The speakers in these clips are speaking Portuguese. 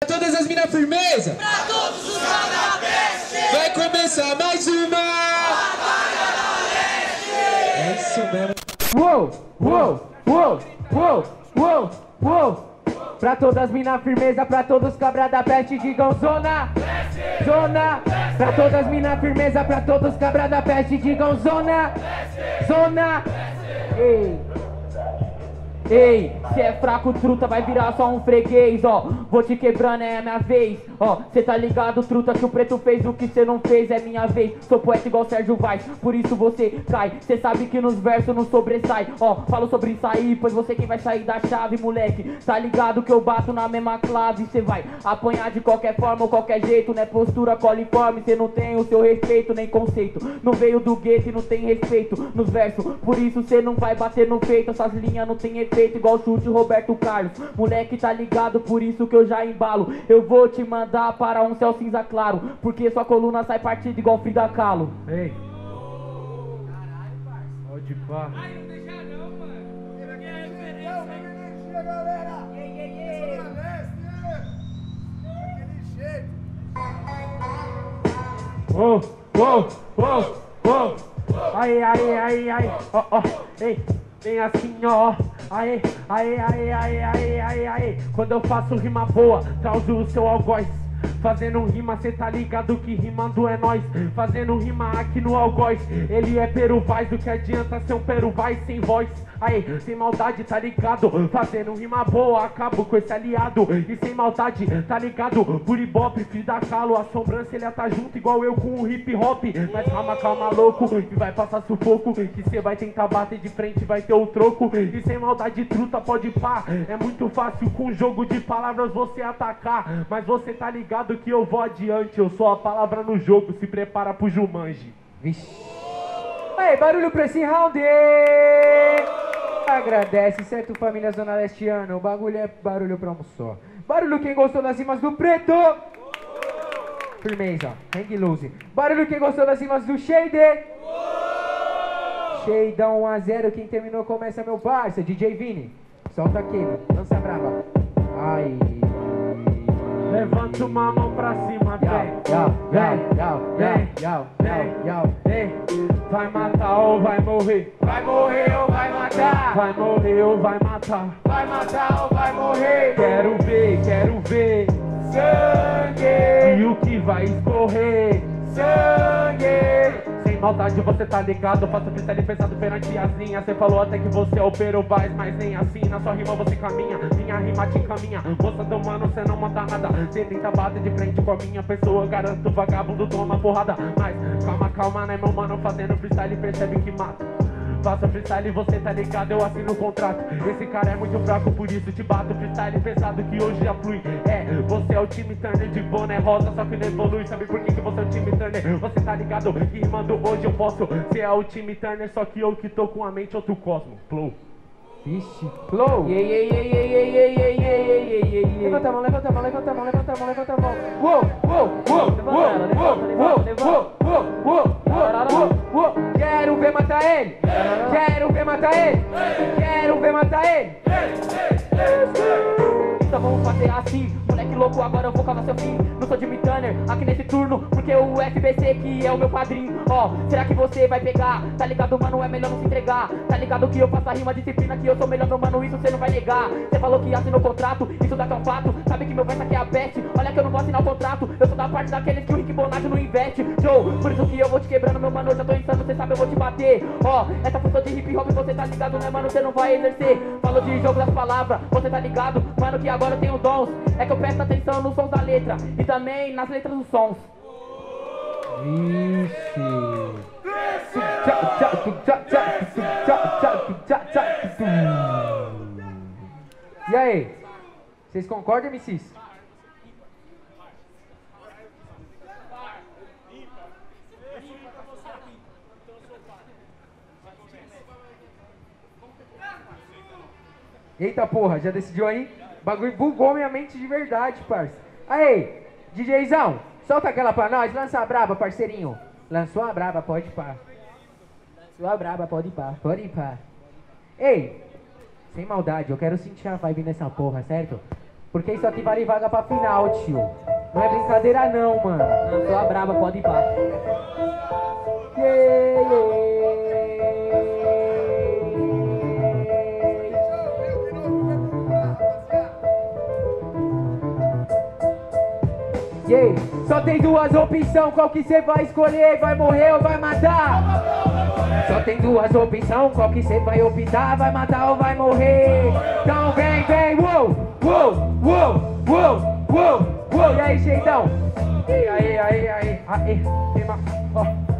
Pra todas as minas firmeza. Pra todos os canabestes. Vai começar mais uma. Batalha da Leste. É isso mesmo. Uou, uou, uou, uou, uou, uou. Pra todas as mina firmeza, pra todos cabra da peste, digam zona, zona. Pra todas as mina firmeza, pra todos cabra da peste, digam zona, zona. Ei. Ei, se é fraco, truta, vai virar só um freguês, ó. Vou te quebrando, é a minha vez, ó. Cê tá ligado, truta, que o preto fez o que cê não fez, é minha vez. Sou poeta igual Sérgio Vaz, por isso você cai. Cê sabe que nos versos não sobressai, ó. Falo sobre aí, pois você quem vai sair da chave, moleque. Tá ligado que eu bato na mesma clave, cê vai apanhar de qualquer forma ou qualquer jeito, né? Postura coliforme, cê não tem o seu respeito nem conceito. Não veio do gueto e não tem respeito nos versos, por isso cê não vai bater no peito. Essas linhas não tem efeito igual chute Roberto Carlos. Moleque tá ligado, por isso que eu já embalo. Eu vou te mandar para um céu cinza claro, porque sua coluna sai partida igual Frida Kahlo. Ei. Pode pá. Uou, uou, uou, uou. Aí, aí, aí, aí. Ó, ó. Ei, vem assim, ó. Aí, aí, aí, aí, aí, aí, aí. Quando eu faço rima boa, causo o seu algoz. Fazendo rima, cê tá ligado que rimando é nós. Fazendo rima aqui no algoz. Ele é peruvaz, o que adianta ser um peruvaz sem voz? Aí, sem maldade, tá ligado? Fazendo rima boa, acabo com esse aliado. E sem maldade, tá ligado? Por ibope, filho da calo, a sobrancelha tá junto, igual eu com o hip hop. Mas calma, calma, louco, que vai passar sufoco. Que cê vai tentar bater de frente, vai ter o troco. E sem maldade, truta, pode pá. É muito fácil com jogo de palavras você atacar. Mas você tá ligado que eu vou adiante, eu sou a palavra no jogo, se prepara pro Jumanji. Vixe. Aí, barulho pra esse round! Agradece, certo, família Zona Lesteana? O bagulho é barulho pra um só. Barulho quem gostou das rimas do preto! Firmeza, hang loose. Barulho quem gostou das rimas do Shade! Shadeão 1x0, quem terminou começa meu parça, DJ Vini. Solta aqui, lança brava. Ai. Levanta uma mão pra cima, vem, vem, vem, yau, vem, yau, yau. vem. Vai matar ou vai morrer? Vai morrer ou vai matar? Vai morrer ou vai matar? Vai matar ou vai morrer? Quero ver, quero ver Sangue! E o que vai escorrer? Sangue! Sem maldade você tá ligado, faço freestyle pesado perante as linhas. Cê falou até que você é o peruvaz, mas nem assim. Na sua rima você caminha, minha rima te encaminha. Moça do mano, cê não monta nada. Cê tenta bater de frente com a minha pessoa. Garanto vagabundo toma porrada. Mas calma, calma né meu mano? Fazendo freestyle percebe que mata Faço freestyle, você tá ligado, eu assino o contrato Esse cara é muito fraco, por isso te bato Freestyle pesado que hoje já flui É, você é o time Turner de boné rosa Só que não evolui, sabe por que, que você é o time Turner? Você tá ligado que rimando hoje eu posso Você é o time Turner, só que eu que tô com a mente outro cosmo Flow Vixe, flow! Levanta a mão, levanta a mão, levanta a mão, levanta a mão, levanta a mão. Uou, uou, uou, uou, uou, uou, uou, uou, uou, uou, uou. Quero ver matar ele! Quero ver matar ele! Quero ver matar ele! Então vamos fazer assim, moleque louco, agora eu vou cavar seu fim. Não sou Jimmy Turner aqui nesse turno, porque o FBC que é o meu padrinho. Ó, será que você vai pegar? Tá ligado, mano? É melhor não se entregar. Tá ligado que eu faço a rima, disciplina, que eu sou melhor, meu mano, isso você não vai negar. Você falou que assinou contrato, isso daqui é um fato. Sabe que meu verso aqui é a peste. Olha que eu não vou assinar o contrato, eu sou da parte daqueles que o Rick Bonatti não investe. Joe, por isso que eu vou te quebrando, meu mano, eu já tô insano, cê sabe, eu vou te bater. Ó, essa função de hip hop você tá ligado, né, mano? Você não vai exercer. Falou de jogo das palavras, você tá ligado, mano, que agora eu tenho dons. É que eu presto atenção nos sons da letra e também nas letras dos sons. E aí? Vocês concordam, MCs? Eita porra, já decidiu aí? Bagulho bugou minha mente de verdade, parça. Aí, DJzão, solta aquela pra nós, lança a braba, parceirinho. Lançou a braba, pode pá. Lançou a braba, pode pá, pode pá. Ei, sem maldade, eu quero sentir a vibe nessa porra, certo? Porque isso aqui vale vaga pra final, tio. Não é brincadeira não, mano. Sou a braba, pode ir pá. Yeah. Só tem duas opções, qual que cê vai escolher? Vai morrer ou vai matar? Só tem duas opções, qual que cê vai optar? Vai matar ou vai morrer? Então vem, vem, uou, uou, uou, uou, uou, uou. E aí, jeitão? E aí, aí, aí, aí, rima, ó, aí, aí, aí.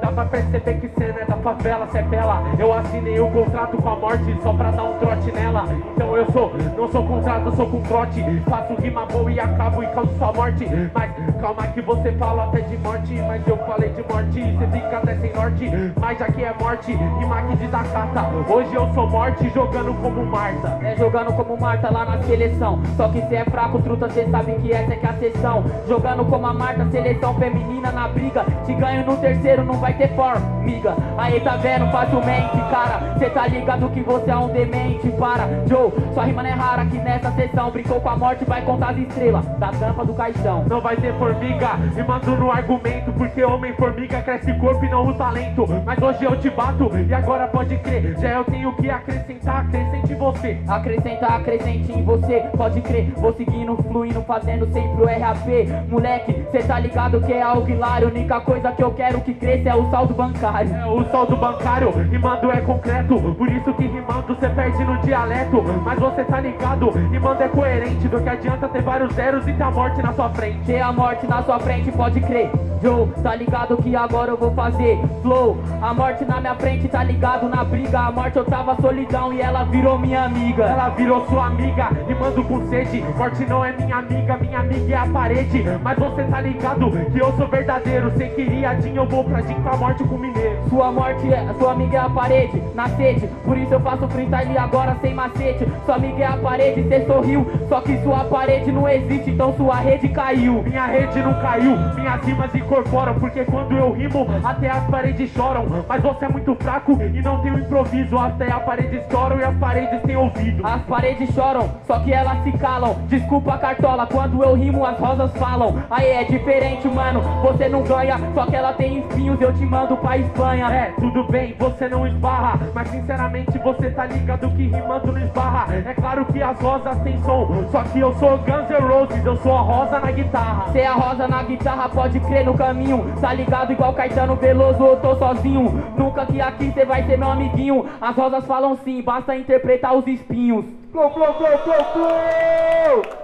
Dá pra perceber que não é da favela, cê é bela. Eu assinei o contrato com a morte só pra dar um trote nela. Então eu sou, não sou contrato, sou com trote. Faço rima boa e acabo e causo sua morte. Mas calma que você fala até de morte. Mas eu falei de morte, cê fica até sem norte. Mas aqui é morte, rima que desacata. Hoje eu sou morte jogando como Marta. É jogando como Marta lá na seleção. Só que cê é fraco, truta, cê sabe que essa é que é a sessão. Jogando como a Marta, seleção feminina na briga. Se ganho no terceiro, não vai ter formiga. Aí tá vendo facilmente, cara. Cê tá ligado que você é um demente. Para, Joe, sua rima não é rara aqui nessa sessão. Brincou com a morte, vai contar as estrelas da tampa do caixão. Não vai ter formiga, e mando no argumento Porque homem-formiga cresce corpo e não o talento Mas hoje eu te bato, e agora pode crer Já eu tenho que acrescentar, acrescente em você Acrescenta, acrescente em você, pode crer. Vou seguindo, fluindo, fazendo sempre o RAP. Moleque, cê tá ligado que é algo hilário. Única coisa que eu quero que cresça é o saldo bancário. É, o saldo bancário, rimando é concreto Por isso que rimando cê perde no dialeto Mas você tá ligado, rimando é coerente Do que adianta ter vários zeros e ter a morte na sua frente Ter a morte na sua frente, pode crer. Joe, tá ligado que agora eu vou fazer flow. A morte na minha frente, tá ligado na briga. A morte eu tava solidão e ela virou minha amiga. Ela virou sua amiga, rimando com sede Morte não é minha amiga, minha amiga é a parede Mas você tá ligado que eu sou verdadeiro Cê queria din, eu vou pra din com a morte com o mineiro Sua morte é, sua amiga é a parede, na sede. Por isso eu faço freestyle agora sem macete. Sua amiga é a parede, cê sorriu. Só que sua parede não existe, então sua rede caiu. Minha rede não caiu, minhas rimas incorporam Porque quando eu rimo, até as paredes choram Mas você é muito fraco e não tem o improviso Até as paredes choram e as paredes têm ouvido As paredes choram, só que elas se calam. Desculpa, cartola, quando eu rimo as rosas falam. Aí é diferente, mano, você não ganha. Só que ela tem espinhos, eu te mando pra Espanha. É, tudo bem, você não esbarra Mas sinceramente você tá ligado que rimando não esbarra É claro que as rosas têm som Só que eu sou Guns N' Roses, eu sou a rosa na guitarra Cê é a rosa na guitarra, pode crer no caminho. Tá ligado igual Caetano Veloso, eu tô sozinho. Nunca que aqui cê vai ser meu amiguinho. As rosas falam sim, basta interpretar os espinhos. Flow, flow, flow, flow, flow!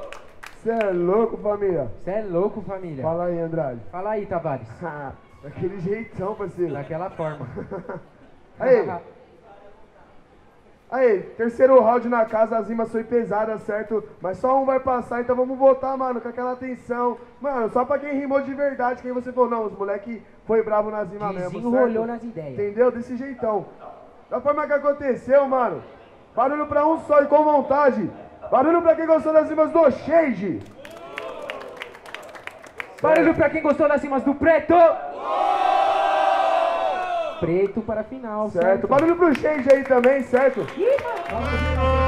Cê é louco, família? Cê é louco, família. Fala aí, Andrade. Fala aí, Tavares. Daquele jeitão, parceiro. Daquela forma. Aí. Aí, terceiro round na casa, as rimas foi pesada, certo? Mas só um vai passar, então vamos voltar, mano, com aquela atenção. Mano, só pra quem rimou de verdade, quem você falou, não, os moleque foi bravo nas rimas mesmo, certo? Desenrolou nas ideias. Entendeu? Desse jeitão. Da forma que aconteceu, mano. Barulho pra um só e com vontade. Barulho pra quem gostou das rimas do Shade. Barulho pra quem gostou das rimas do Preto. Preto para a final, Certo. Barulho pro Shade aí também, certo? Ih, mano.